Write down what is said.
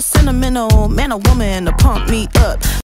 sentimental man or woman to pump me up.